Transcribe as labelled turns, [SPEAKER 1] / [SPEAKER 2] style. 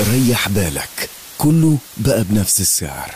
[SPEAKER 1] ريح بالك. كله بقى بنفس السعر.